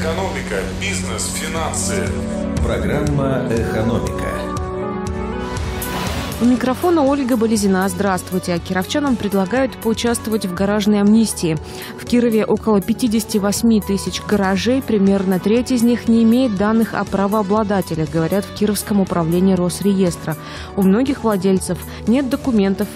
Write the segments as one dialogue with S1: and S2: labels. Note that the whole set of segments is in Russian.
S1: Экономика, бизнес, финансы.
S2: Программа «Экономика».
S3: У микрофона Ольга Болезина. Здравствуйте. Кировчанам предлагают поучаствовать в гаражной амнистии. В Кирове около 58 тысяч гаражей, примерно треть из них не имеет данных о правообладателях, говорят в Кировском управлении Росреестра. У многих владельцев нет документов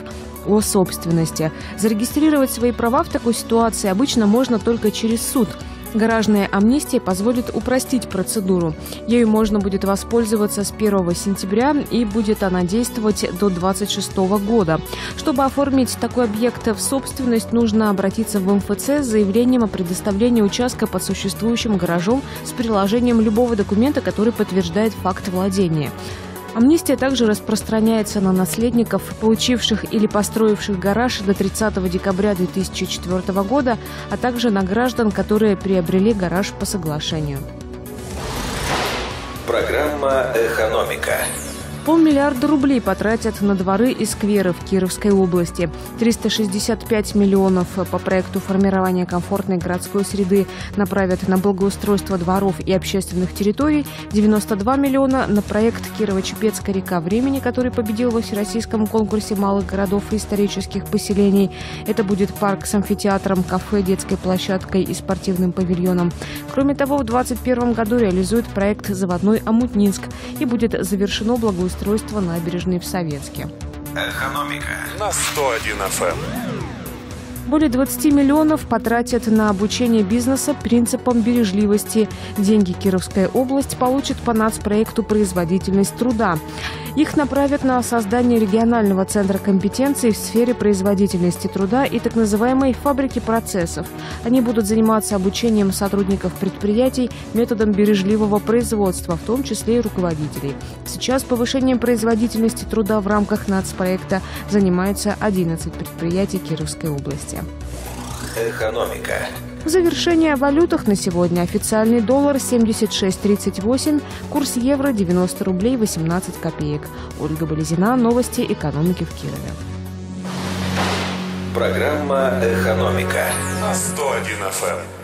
S3: о собственности. Зарегистрировать свои права в такой ситуации обычно можно только через суд – Гаражная амнистия позволит упростить процедуру. Ею можно будет воспользоваться с 1 сентября и будет она действовать до 26 года. Чтобы оформить такой объект в собственность, нужно обратиться в МФЦ с заявлением о предоставлении участка под существующим гаражом с приложением любого документа, который подтверждает факт владения. Амнистия также распространяется на наследников, получивших или построивших гараж до 30 декабря 2004 года, а также на граждан, которые приобрели гараж по соглашению.
S2: Программа «Экономика».
S3: Полмиллиарда рублей потратят на дворы и скверы в Кировской области. 365 миллионов по проекту формирования комфортной городской среды направят на благоустройство дворов и общественных территорий. 92 миллиона на проект Кирово-Чепецкая река времени, который победил во всероссийском конкурсе малых городов и исторических поселений. Это будет парк с амфитеатром, кафе, детской площадкой и спортивным павильоном. Кроме того, в 2021 году реализует проект «Заводной Амутнинск» и будет завершено благоустройство благоустройства набережной в Советске.
S1: Экономика на 101 FM.
S3: Более 20 миллионов потратят на обучение бизнеса принципам бережливости. Деньги Кировская область получит по нацпроекту «Производительность труда». Их направят на создание регионального центра компетенции в сфере производительности труда и так называемой фабрики процессов. Они будут заниматься обучением сотрудников предприятий методом бережливого производства, в том числе и руководителей. Сейчас повышением производительности труда в рамках нацпроекта занимается 11 предприятий Кировской области.
S2: Экономика.
S3: В завершение о валютах на сегодня официальный доллар 76.38, курс евро 90 рублей 18 копеек. Ольга Болезина, новости экономики в Кирове.
S2: Программа «Экономика».
S1: На 101 FM.